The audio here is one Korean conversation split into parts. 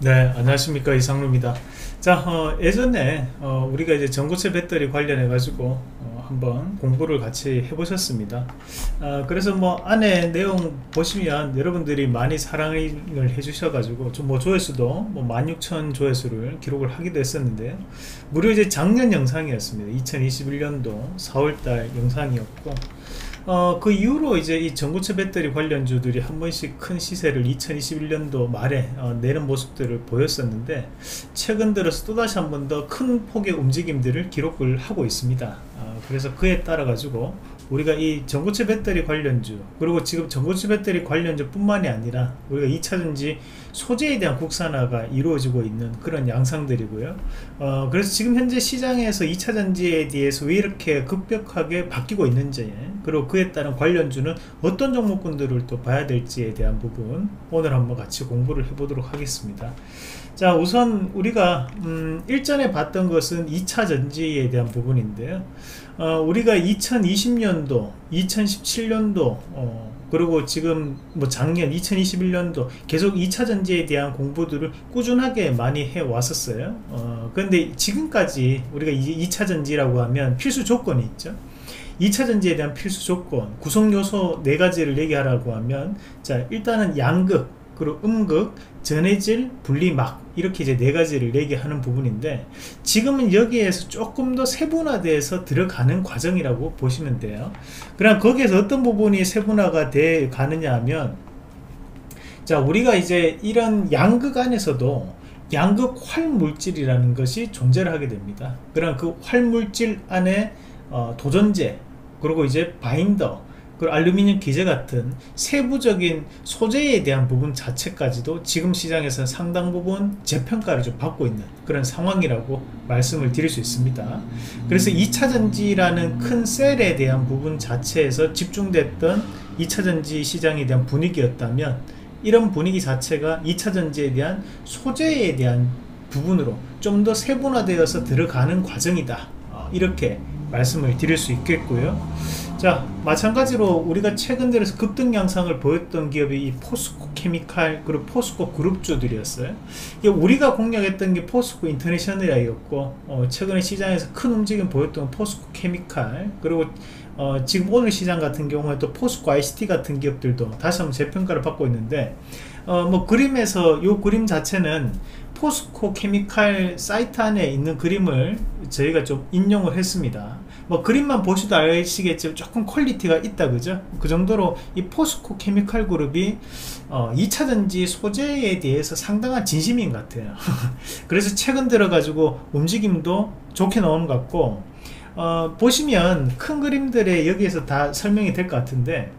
네, 안녕하십니까 이상루입니다. 자, 어, 예전에 어, 우리가 이제 전고체 배터리 관련해 가지고 어, 한번 공부를 같이 해보셨습니다. 아, 그래서 뭐 안에 내용 보시면 여러분들이 많이 사랑을 해주셔가지고 좀 뭐 조회수도 뭐 16,000 조회수를 기록을 하기도 했었는데 무려 이제 작년 영상이었습니다. 2021년도 4월달 영상이었고. 어, 그 이후로 이제 이 전고체 배터리 관련주들이 한 번씩 큰 시세를 2021년도 말에 어, 내는 모습들을 보였었는데 최근 들어서 또다시 한 번 더 큰 폭의 움직임들을 기록을 하고 있습니다. 어, 그래서 그에 따라 가지고 우리가 이 전고체 배터리 관련주 그리고 지금 전고체 배터리 관련주 뿐만이 아니라 우리가 2차전지 소재에 대한 국산화가 이루어지고 있는 그런 양상들이고요. 어, 그래서 지금 현재 시장에서 2차전지에 대해서 왜 이렇게 급격하게 바뀌고 있는지 그리고 그에 따른 관련주는 어떤 종목군들을 또 봐야 될지에 대한 부분 오늘 한번 같이 공부를 해보도록 하겠습니다. 자 우선 우리가 음, 일전에 봤던 것은 2차 전지에 대한 부분인데요 어, 우리가 2020년도 2017년도 어, 그리고 지금 뭐 작년 2021년도 계속 2차 전지에 대한 공부들을 꾸준하게 많이 해 왔었어요. 어, 그런데 지금까지 우리가 2차 전지라고 하면 필수 조건이 있죠. 2차 전지에 대한 필수 조건 구성 요소 네 가지를 얘기하라고 하면 자 일단은 양극 그리고 음극, 전해질, 분리막 이렇게 이제 네 가지를 얘기하는 부분인데 지금은 여기에서 조금 더 세분화돼서 들어가는 과정이라고 보시면 돼요. 그럼 거기에서 어떤 부분이 세분화가 돼 가느냐 하면 자 우리가 이제 이런 양극 안에서도 양극 활물질이라는 것이 존재를 하게 됩니다. 그럼 그 활물질 안에 어, 도전제 그리고 이제 바인더 그리고 알루미늄 기재 같은 세부적인 소재에 대한 부분 자체까지도 지금 시장에서 상당 부분 재평가를 좀 받고 있는 그런 상황이라고 말씀을 드릴 수 있습니다. 그래서 2차전지라는 큰 셀에 대한 부분 자체에서 집중됐던 2차전지 시장에 대한 분위기였다면 이런 분위기 자체가 2차전지에 대한 소재에 대한 부분으로 좀 더 세분화되어서 들어가는 과정이다. 어, 이렇게 말씀을 드릴 수 있겠고요. 자 마찬가지로 우리가 최근 들어서 급등 양상을 보였던 기업이 이 포스코 케미칼 그리고 포스코 그룹주들이었어요. 우리가 공략했던 게 포스코 인터내셔널이었고 어, 최근에 시장에서 큰 움직임 보였던 포스코 케미칼 그리고 어, 지금 오늘 시장 같은 경우에 또 포스코 ICT 같은 기업들도 다시 한번 재평가를 받고 있는데 어, 뭐 그림에서 요 그림 자체는 포스코 케미칼 사이트 안에 있는 그림을 저희가 좀 인용을 했습니다 뭐 그림만 보셔도 아시겠지만 조금 quality가 있다 그죠? 그 정도로 이 포스코 케미칼 그룹이 어, 2차전지 소재에 대해서 상당한 진심인 것 같아요. 그래서 최근 들어 가지고 움직임도 좋게 나오는 것 같고 어, 보시면 큰 그림들에 여기에서 다 설명이 될 것 같은데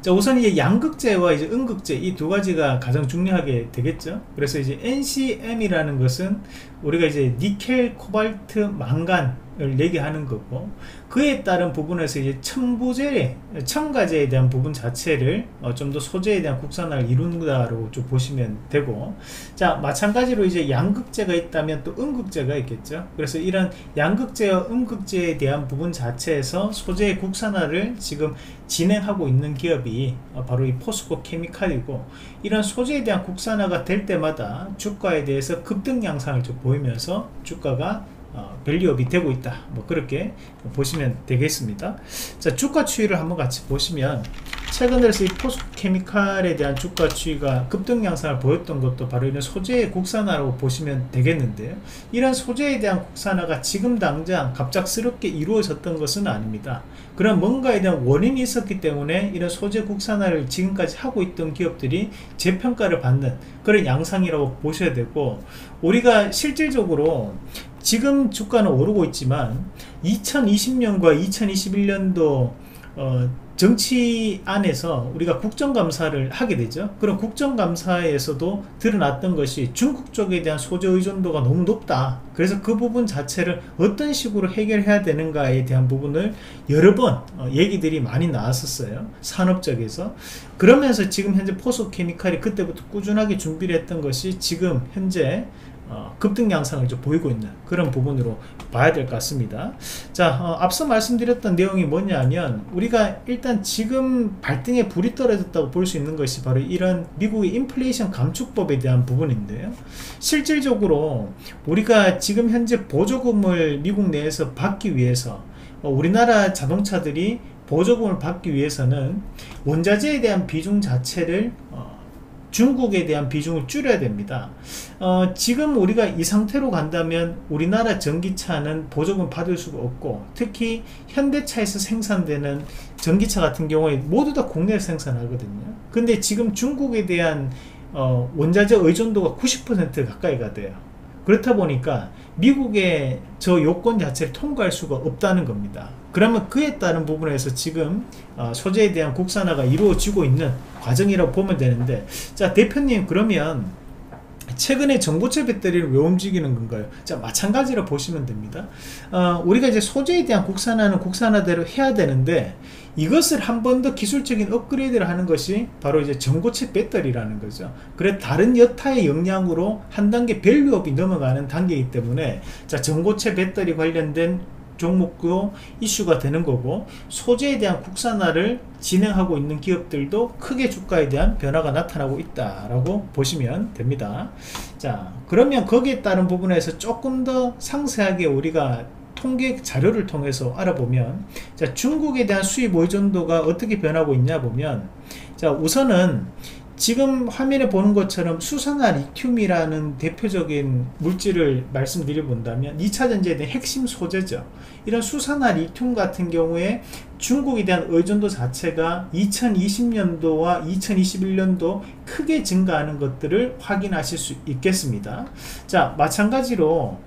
자 우선 이제 양극재와 이제 음극재 이 두 가지가 가장 중요하게 되겠죠? 그래서 이제 NCM이라는 것은 우리가 이제 니켈 코발트 망간 을 얘기하는 거고 그에 따른 부분에서 이제 첨부제 첨가제에 대한 부분 자체를 어, 좀더 소재에 대한 국산화를 이룬다고 좀 보시면 되고 자 마찬가지로 이제 양극재가 있다면 또 음극재가 있겠죠? 그래서 이런 양극재와 음극재에 대한 부분 자체에서 소재의 국산화를 지금 진행하고 있는 기업이 어, 바로 이 포스코 케미칼이고 이런 소재에 대한 국산화가 될 때마다 주가에 대해서 급등 양상을 좀 보이면서 주가가 어, 밸류업이 되고 있다. 뭐 그렇게 보시면 되겠습니다. 자 주가 추이를 한번 같이 보시면 최근 들어서 이 포스케미칼에 대한 주가 추이가 급등 양상을 보였던 것도 바로 이런 소재의 국산화라고 보시면 되겠는데요. 이런 소재에 대한 국산화가 지금 당장 갑작스럽게 이루어졌던 것은 아닙니다. 그런 뭔가에 대한 원인이 있었기 때문에 이런 소재 국산화를 지금까지 하고 있던 기업들이 재평가를 받는 그런 양상이라고 보셔야 되고 우리가 실질적으로 지금 주가는 오르고 있지만 2020년과 2021년도 어, 정치 안에서 우리가 국정감사를 하게 되죠. 그럼 국정감사에서도 드러났던 것이 중국 쪽에 대한 소재 의존도가 너무 높다. 그래서 그 부분 자체를 어떤 식으로 해결해야 되는가에 대한 부분을 여러 번 어, 얘기들이 많이 나왔었어요. 산업적에서. 그러면서 지금 현재 포스케미칼이 그때부터 꾸준하게 준비를 했던 것이 지금 현재 어, 급등 양상을 좀 보이고 있는 그런 부분으로 봐야 될 것 같습니다. 자, 어, 앞서 말씀드렸던 내용이 뭐냐면 우리가 일단 지금 발등에 불이 떨어졌다고 볼 수 있는 것이 바로 이런 미국의 인플레이션 감축법에 대한 부분인데요. 실질적으로 우리가 지금 현재 보조금을 미국 내에서 받기 위해서 어, 우리나라 자동차들이 보조금을 받기 위해서는 원자재에 대한 비중 자체를 어, 중국에 대한 비중을 줄여야 됩니다. 어, 지금 우리가 이 상태로 간다면 우리나라 전기차는 보조금 받을 수가 없고 특히 현대차에서 생산되는 전기차 같은 경우에 모두 다 국내에 생산하거든요. 근데 지금 중국에 대한 어, 원자재 의존도가 90% 가까이가 돼요. 그렇다 보니까 미국의 저 요건 자체를 통과할 수가 없다는 겁니다. 그러면 그에 따른 부분에서 지금 어, 소재에 대한 국산화가 이루어지고 있는 과정이라고 보면 되는데 자 대표님 그러면 최근에 전고체 배터리를 왜 움직이는 건가요? 자 마찬가지로 보시면 됩니다. 어, 우리가 이제 소재에 대한 국산화는 국산화대로 해야 되는데 이것을 한 번 더 기술적인 업그레이드를 하는 것이 바로 이제 전고체 배터리라는 거죠. 그래 다른 여타의 역량으로 한 단계 밸류업이 넘어가는 단계이기 때문에 자 전고체 배터리 관련된 종목도 이슈가 되는 거고 소재에 대한 국산화를 진행하고 있는 기업들도 크게 주가에 대한 변화가 나타나고 있다라고 보시면 됩니다. 자 그러면 거기에 따른 부분에서 조금 더 상세하게 우리가 통계 자료를 통해서 알아보면 자 중국에 대한 수입 의존도가 어떻게 변하고 있냐 보면 자 우선은 지금 화면에 보는 것처럼 수산화 리튬이라는 대표적인 물질을 말씀드려 본다면 2차전지에 대한 핵심 소재죠. 이런 수산화 리튬 같은 경우에 중국에 대한 의존도 자체가 2020년도와 2021년도 크게 증가하는 것들을 확인하실 수 있겠습니다. 자, 마찬가지로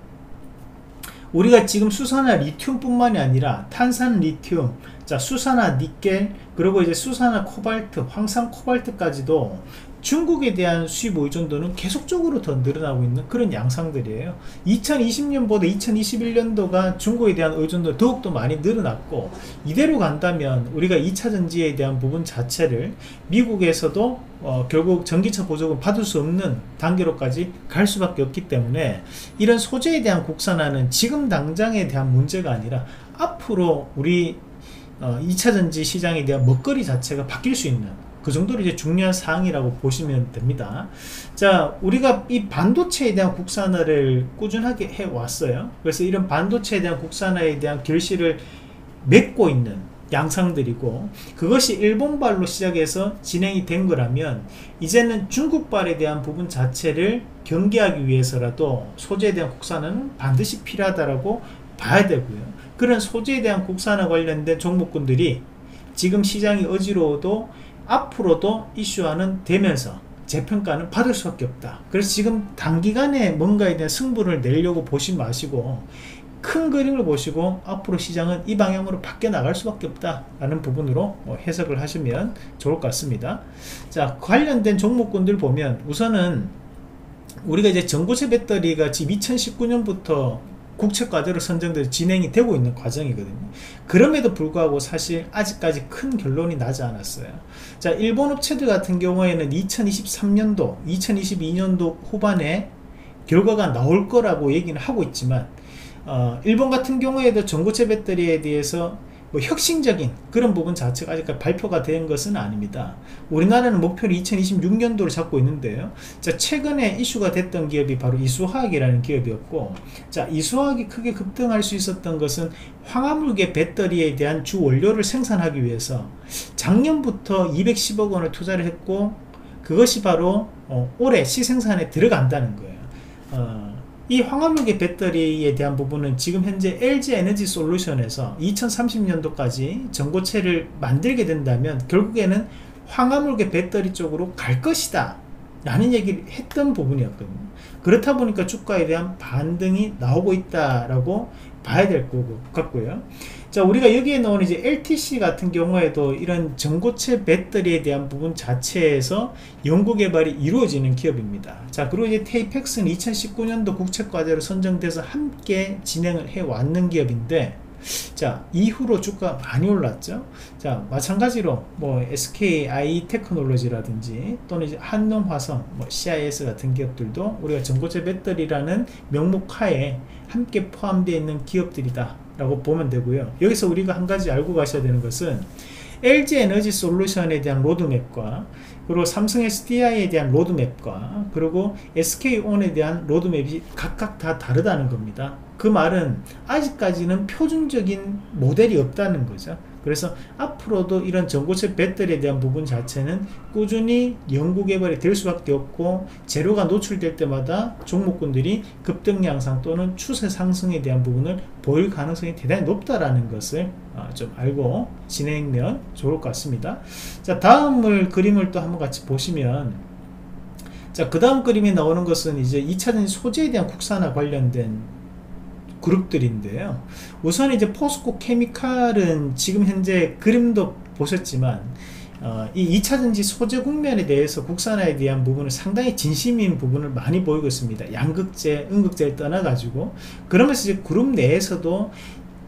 우리가 지금 수산화 리튬뿐만이 아니라 탄산 리튬, 자 수산화 니켈, 그리고 이제 수산화 코발트, 황산 코발트까지도 중국에 대한 수입 의존도는 계속적으로 더 늘어나고 있는 그런 양상들이에요. 2020년보다 2021년도가 중국에 대한 의존도 더욱더 많이 늘어났고 이대로 간다면 우리가 2차 전지에 대한 부분 자체를 미국에서도 어, 결국 전기차 보조금 받을 수 없는 단계로까지 갈 수밖에 없기 때문에 이런 소재에 대한 국산화는 지금 당장에 대한 문제가 아니라 앞으로 우리 어, 2차 전지 시장에 대한 먹거리 자체가 바뀔 수 있는 그 정도로 이제 중요한 사항이라고 보시면 됩니다. 자, 우리가 이 반도체에 대한 국산화를 꾸준하게 해 왔어요. 그래서 이런 반도체에 대한 국산화에 대한 결실을 맺고 있는 양상들이고 그것이 일본발로 시작해서 진행이 된 거라면 이제는 중국발에 대한 부분 자체를 경계하기 위해서라도 소재에 대한 국산화는 반드시 필요하다라고 봐야 되고요. 그런 소재에 대한 국산화 관련된 종목군들이 지금 시장이 어지러워도 앞으로도 이슈화는 되면서 재평가는 받을 수밖에 없다. 그래서 지금 단기간에 뭔가에 대한 승부를 내려고 보지 마시고 큰 그림을 보시고 앞으로 시장은 이 방향으로 바뀌어 나갈 수밖에 없다라는 부분으로 뭐 해석을 하시면 좋을 것 같습니다. 자, 관련된 종목군들 보면 우선은 우리가 이제 전고체 배터리가 지금 2019년부터 국책 과제로 선정돼서 진행이 되고 있는 과정이거든요. 그럼에도 불구하고 사실 아직까지 큰 결론이 나지 않았어요. 자, 일본 업체들 같은 경우에는 2023년도, 2022년도 후반에 결과가 나올 거라고 얘기는 하고 있지만, 어, 일본 같은 경우에도 전고체 배터리에 대해서 뭐 혁신적인 그런 부분 자체가 아직까지 발표가 된 것은 아닙니다. 우리나라는 목표를 2026년도를 잡고 있는데요. 자, 최근에 이슈가 됐던 기업이 바로 이수화학이라는 기업이었고, 자, 이수화학이 크게 급등할 수 있었던 것은 황화물계 배터리에 대한 주 원료를 생산하기 위해서 작년부터 210억 원을 투자를 했고, 그것이 바로 어, 올해 시생산에 들어간다는 거예요. 어, 이 황화물계 배터리에 대한 부분은 지금 현재 LG 에너지 솔루션에서 2030년도까지 전고체를 만들게 된다면 결국에는 황화물계 배터리 쪽으로 갈 것이다 라는 얘기를 했던 부분이었거든요. 그렇다 보니까 주가에 대한 반등이 나오고 있다라고 봐야 될 것 같고요 자 우리가 여기에 넣은 이제 LTC 같은 경우에도 이런 전고체 배터리에 대한 부분 자체에서 연구 개발이 이루어지는 기업입니다. 자 그리고 이제 테이펙스는 2019년도 국책과제로 선정돼서 함께 진행을 해 왔는 기업인데 자 이후로 주가 많이 올랐죠? 자 마찬가지로 뭐 SKI 테크놀로지라든지 또는 이제 한농화성 뭐 CIS 같은 기업들도 우리가 전고체 배터리라는 명목하에 함께 포함되어 있는 기업들이다 라고 보면 되고요 여기서 우리가 한 가지 알고 가셔야 되는 것은 LG 에너지 솔루션에 대한 로드맵과 그리고 삼성 SDI에 대한 로드맵과 그리고 SK온에 대한 로드맵이 각각 다 다르다는 겁니다. 그 말은 아직까지는 표준적인 모델이 없다는 거죠. 그래서 앞으로도 이런 전고체 배터리에 대한 부분 자체는 꾸준히 연구 개발이 될 수밖에 없고 재료가 노출될 때마다 종목군들이 급등 양상 또는 추세 상승에 대한 부분을 보일 가능성이 대단히 높다라는 것을 어, 좀 알고 진행면 좋을 것 같습니다. 자 다음을 그림을 또 한번 같이 보시면 자 그 다음 그림에 나오는 것은 이제 2차전지 소재에 대한 국산화 관련된 그룹들인데요. 우선 이제 포스코 케미칼은 지금 현재 그림도 보셨지만 어, 이 2차전지 소재 국면에 대해서 국산화에 대한 부분을 상당히 진심인 부분을 많이 보이고 있습니다. 양극재, 음극재를 떠나가지고 그러면서 이제 그룹 내에서도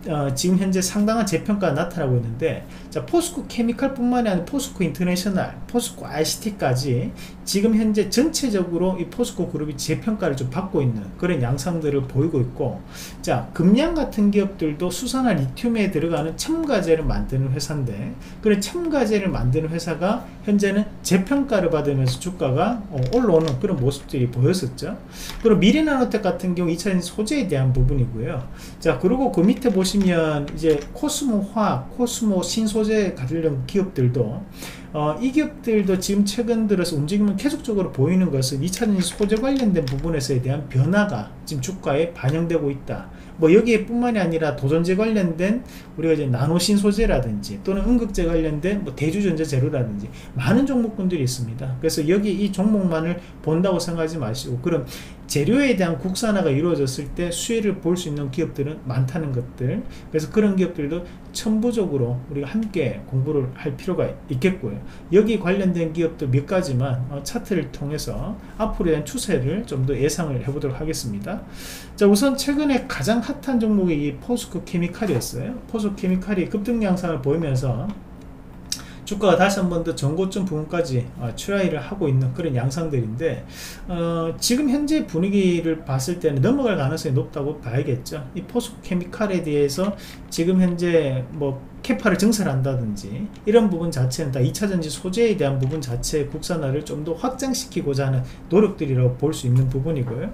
어, 지금 현재 상당한 재평가가 나타나고 있는데 자 포스코 케미칼 뿐만이 아니라 포스코 인터내셔널 포스코 ICT까지 지금 현재 전체적으로 이 포스코 그룹이 재평가를 좀 받고 있는 그런 양상들을 보이고 있고 자 금양 같은 기업들도 수산화 리튬에 들어가는 첨가제를 만드는 회사인데 그런 첨가제를 만드는 회사가 현재는 재평가를 받으면서 주가가 어, 올라오는 그런 모습들이 보였었죠. 그리고 미래나노텍 같은 경우 2차전 소재에 대한 부분이고요. 자 그리고 그 밑에 보시면 이제 코스모 화학, 코스모 신소재 관련 기업들도 어, 이 기업들도 지금 최근 들어서 움직임을 계속적으로 보이는 것은 2차전지 소재 관련된 부분에서에 대한 변화가 지금 주가에 반영되고 있다. 뭐 여기에 뿐만이 아니라 도전제 관련된 우리가 이제 나노신 소재라든지 또는 음극재 관련된 뭐 대주전자 재료라든지 많은 종목군들이 있습니다. 그래서 여기 이 종목만을 본다고 생각하지 마시고 그럼 재료에 대한 국산화가 이루어졌을 때 수혜를 볼 수 있는 기업들은 많다는 것들. 그래서 그런 기업들도 천부적으로 우리가 함께 공부를 할 필요가 있겠고요. 여기 관련된 기업도 몇 가지만 어, 차트를 통해서 앞으로에 추세를 좀 더 예상을 해보도록 하겠습니다. 자 우선 최근에 가장 핫한 종목이 이 포스코 케미칼이었어요. 포스코 케미칼이 급등 양상을 보이면서 주가가 다시 한 번 더 전고점 부분까지 어, 추라이를 하고 있는 그런 양상들인데 어, 지금 현재 분위기를 봤을 때는 넘어갈 가능성이 높다고 봐야겠죠. 이 포스코 케미칼에 대해서 지금 현재 뭐 capa를 증설한다든지 이런 부분 자체는 다 2차전지 소재에 대한 부분 자체의 국산화를 좀 더 확장시키고자 하는 노력들이라고 볼 수 있는 부분이고요.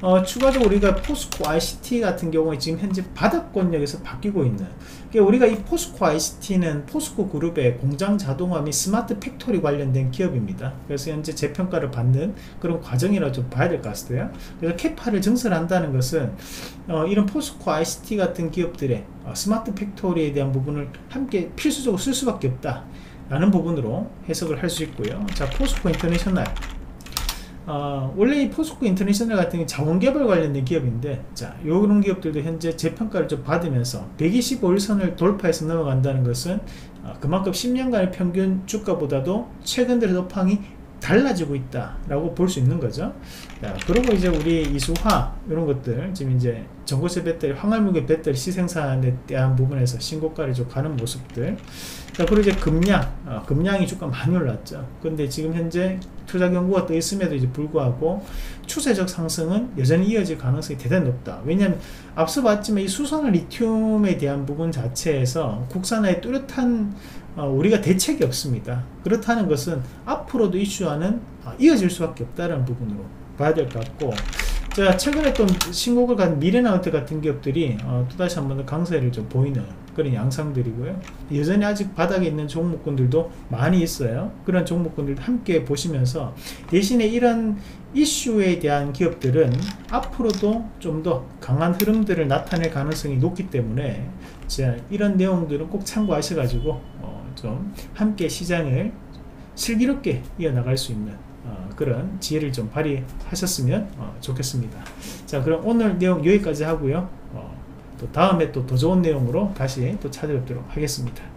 어, 추가적으로 우리가 포스코 ICT 같은 경우에 지금 현재 바닥권역에서 바뀌고 있는 그러니까 우리가 이 포스코 ICT는 포스코 그룹의 공장 자동화 및 smart factory 관련된 기업입니다. 그래서 현재 재평가를 받는 그런 과정이라 좀 봐야 될 것 같아요 그래서 capa를 증설한다는 것은 어, 이런 포스코 ICT 같은 기업들의 어, smart factory에 대한 부분을 함께 필수적으로 쓸 수밖에 없다 라는 부분으로 해석을 할 수 있고요. 자 포스코 인터내셔널. 어, 원래 이 포스코 인터내셔널 같은 게 자원개발 관련된 기업인데 자 요런 기업들도 현재 재평가를 좀 받으면서 125일선을 돌파해서 넘어간다는 것은 어, 그만큼 10년간의 평균 주가보다도 최근 들어 도팡이 달라지고 있다라고 볼 수 있는 거죠. 자, 그리고 이제 우리 이수화 이런 것들 지금 이제 전고체 배터리, 황활무게 배터리 시생산에 대한 부분에서 신고가를 좀 가는 모습들. 자, 그리고 이제 금량, 어, 금량이 주가 많이 올랐죠. 근데 지금 현재 투자 경고가 떠 있음에도 불구하고 추세적 상승은 여전히 이어질 가능성이 대단히 높다. 왜냐하면 앞서 봤지만 이 수소나 리튬에 대한 부분 자체에서 국산화의 뚜렷한 어, 우리가 대책이 없습니다. 그렇다는 것은 앞으로도 이슈와는 어, 이어질 수밖에 없다는 부분으로 봐야 될 것 같고 자 최근에 또 신곡을 간 미래나우트 같은 기업들이 어, 또다시 한 번 더 강세를 좀 보이는 그런 양상들이고요. 여전히 아직 바닥에 있는 종목군들도 많이 있어요. 그런 종목군들 함께 보시면서 대신에 이런 이슈에 대한 기업들은 앞으로도 좀 더 강한 흐름들을 나타낼 가능성이 높기 때문에 자, 이런 내용들은 꼭 참고하셔가지고 어, 좀 함께 시장을 슬기롭게 이어나갈 수 있는 어, 그런 지혜를 좀 발휘하셨으면 어, 좋겠습니다. 자 그럼 오늘 내용 여기까지 하고요. 어, 또 다음에 또 더 좋은 내용으로 다시 또 찾아뵙도록 하겠습니다.